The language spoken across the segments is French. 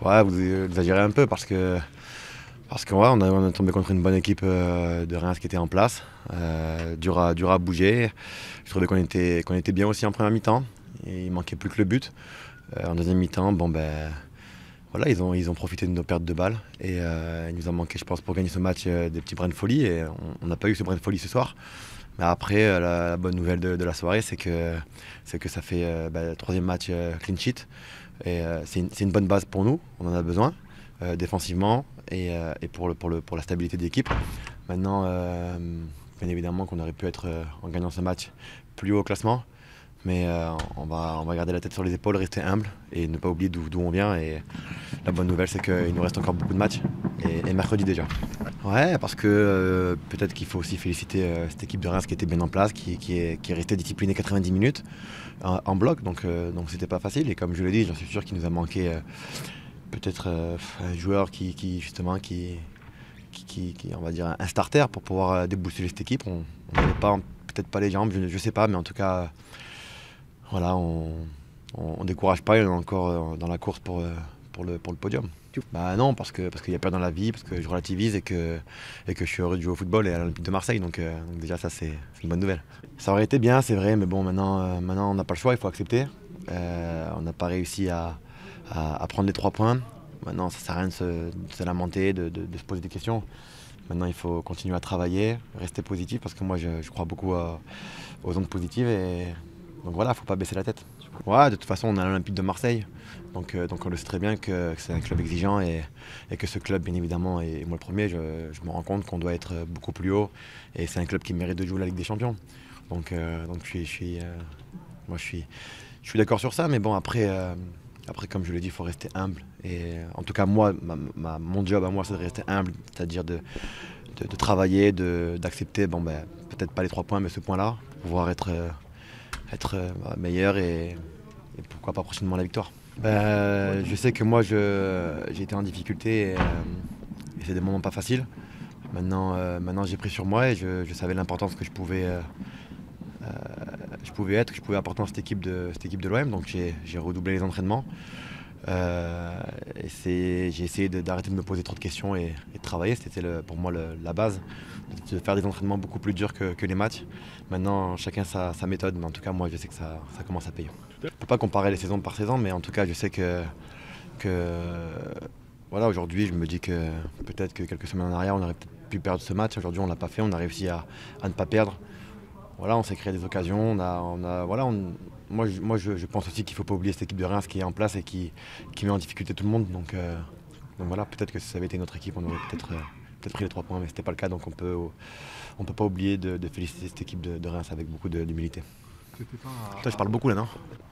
Ouais, vous exagérez un peu parce que parce qu'on on, on est tombé contre une bonne équipe euh, de Reims qui était en place, euh, dur, à, bouger. Je trouvais qu'on était, était bien aussi en première mi-temps. Il manquait plus que le but. Euh, en deuxième mi-temps, bon ben voilà, ils ont, ils ont profité de nos pertes de balles. Et il nous a manqué, je pense, pour gagner ce match, des petits brins de folie. Et on n'a pas eu ce brin de folie ce soir. Mais après, la, bonne nouvelle de, la soirée, c'est que, que ça fait ben, le troisième match clean sheet. Et c'est une, bonne base pour nous, on en a besoin. Euh, défensivement et, euh, pour, la stabilité d'équipe. Maintenant, euh, bien évidemment qu'on aurait pu être, en gagnant ce match, plus haut au classement. Mais on, va, on va garder la tête sur les épaules, rester humble et ne pas oublier d'où on vient. Et la bonne nouvelle, c'est qu'il nous reste encore beaucoup de matchs, et, mercredi déjà. Ouais, parce que peut-être qu'il faut aussi féliciter cette équipe de Reims qui était bien en place, qui, est, restée disciplinée 90 minutes en, bloc, donc donc c'était pas facile. Et comme je l'ai dit, j'en suis sûr qu'il nous a manqué peut-être euh, un joueur qui, justement qui, on va dire un starter pour pouvoir euh, déboussoler cette équipe. On n'avait peut-être pas les jambes, je ne sais pas, mais en tout cas, voilà, on, on, décourage pas. Il est encore euh, dans la course pour, pour, le, pour le podium. Bah non, parce que parce qu'il y a peur dans la vie, parce que je relativise et que, et que je suis heureux de jouer au football et à l'Olympique de Marseille. Donc, déjà ça c'est une bonne nouvelle. Ça aurait été bien, c'est vrai, mais bon maintenant, maintenant on n'a pas le choix, il faut accepter. on n'a pas réussi à, à, prendre les trois points. Maintenant, ça ne sert à rien de se, lamenter, de, se poser des questions. Maintenant, il faut continuer à travailler, rester positif, parce que moi, je, crois beaucoup aux ondes positives. Et donc voilà, il ne faut pas baisser la tête. Ouais, de toute façon, on à l'Olympique de Marseille. Donc, euh, donc on le sait très bien que, c'est un club exigeant et, que ce club, bien évidemment, et moi le premier, je, me rends compte qu'on doit être beaucoup plus haut. Et c'est un club qui mérite de jouer la Ligue des Champions. Donc, euh, donc je suis, euh, moi, je suis, je suis d'accord sur ça. Mais bon, après après, comme je l'ai dit, il faut rester humble. Et en tout cas, moi, mon job à moi, c'est de rester humble, c'est-à-dire de, de, travailler, d'accepter, bon, ben, peut-être pas les trois points, mais ce point-là, pour pouvoir être, être euh, meilleur et, pourquoi pas prochainement la victoire. Ben, je sais que moi, j'ai été en difficulté et, euh, c'est des moments pas faciles. Maintenant, maintenant j'ai pris sur moi et je, savais l'importance que je pouvais je pouvais être, que je pouvais apporter dans cette équipe de, cette équipe de l'OM. Donc j'ai redoublé les entraînements. Euh, j'ai essayé d'arrêter de, me poser trop de questions et, de travailler. C'était pour moi la base, de, faire des entraînements beaucoup plus durs que, les matchs. Maintenant, chacun sa, méthode, mais en tout cas, moi, je sais que ça, commence à payer. Je ne peux pas comparer les saisons par saison, mais en tout cas, je sais que, voilà, aujourd'hui, je me dis que peut-être que quelques semaines en arrière, on aurait pu perdre ce match. Aujourd'hui, on ne l'a pas fait, on a réussi à ne pas perdre voilà, on s'est créé des occasions. On a, on a, voilà, moi, je, moi je, pense aussi qu'il ne faut pas oublier cette équipe de Reims qui est en place et qui, qui met en difficulté tout le monde. Donc, euh, donc voilà, peut-être que si ça avait été notre équipe, on aurait peut-être euh, peut pris les trois points, mais ce n'était pas le cas. Donc on peut, on peut pas oublier de, féliciter cette équipe de, Reims avec beaucoup d'humilité. je parle beaucoup là, non?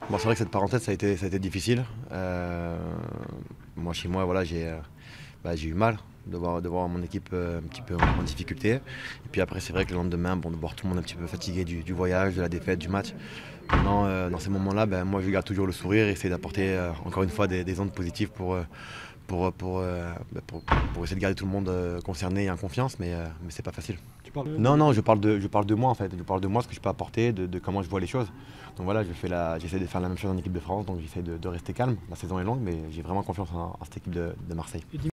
Bon, C'est vrai que cette parenthèse, ça a été, ça a été difficile. Euh, moi, chez moi, voilà, j'ai bah, eu mal de voir, de voir mon équipe euh, un petit peu en, difficulté. Et puis après, c'est vrai que le lendemain, bon, de voir tout le monde un petit peu fatigué du, voyage, de la défaite, du match. Maintenant, euh, dans ces moments-là, ben, moi, je garde toujours le sourire et essayer d'apporter euh, encore une fois des, ondes positives pour, pour, pour, ben, pour, pour, essayer de garder tout le monde concerné et en confiance, mais, mais c'est pas facile. Non, non, je parle, de, je parle de moi en fait. Je parle de moi, ce que je peux apporter, de, comment je vois les choses. Donc voilà, j'essaie de faire la même chose en équipe de France, donc j'essaie de, rester calme. La saison est longue, mais j'ai vraiment confiance en, cette équipe de Marseille.